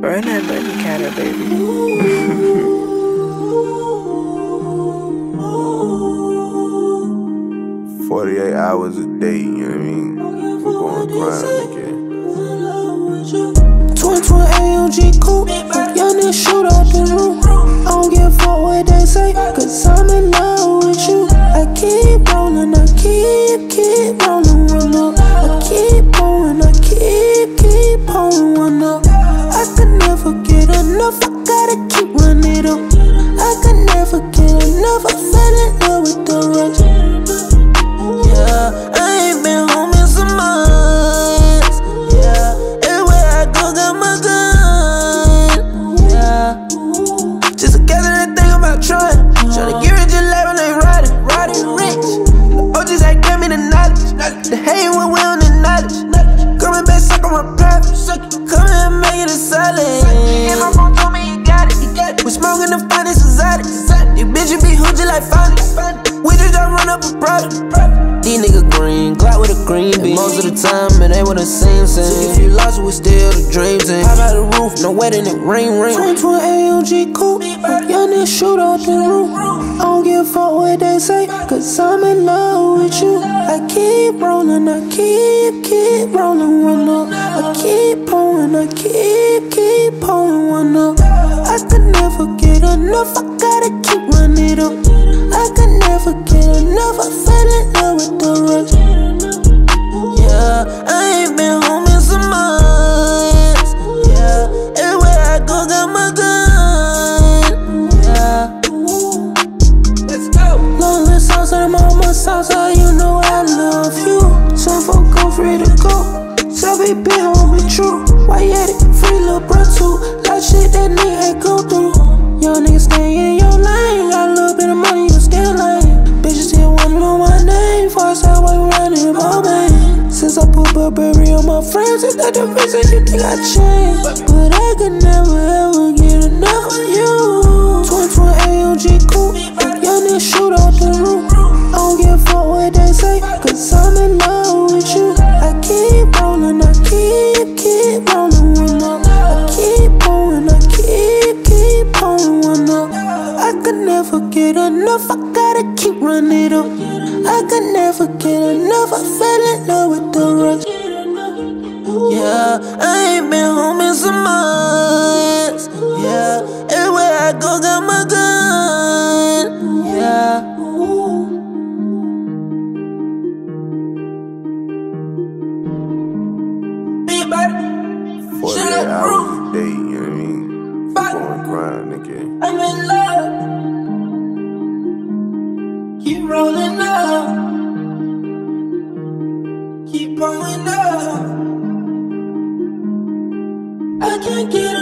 Run that money counter, baby. Forty-eight hours a day, you know what I mean? I'm going grind, nigga. Knowledge. Coming back, suck on my private. Come and make it a solid. My phone told me you got it. We smoking the finest exotic. These bitches be hoochie like phonics. We just don't run up a product. Green bean. Most of the time, it ain't what it seems. And if you lost, we still the dreams. And hop out the roof, no wedding, it ring ring. Twin twin AMG coupe, young nigga shoot out the roof. I don't give a fuck what they say, cause I'm in love with you. I keep rolling, I keep, keep rolling one up. I keep pouring, I keep, keep pouring one up. I could never get enough, I gotta keep running up. I could never get enough, I Be been home true. Why yet it? Free little bro too. Like shit that nigga ain't go through. Young nigga stay in your lane. Got a little bit of money, you still lame. Bitches still wanna know my name. First I way running my man. Since I put Burberry on my friends, is that the reason you think I changed? But I could never ever get enough of you. Enough, I gotta keep running up. I could never get enough, I fell in love with the rush. Yeah, I ain't been home in some months. Yeah, everywhere I go, got my gun. Yeah. Forty-eight hours a day, you know what I mean? I'm going grind, nigga. Up. Keep going up. I can't get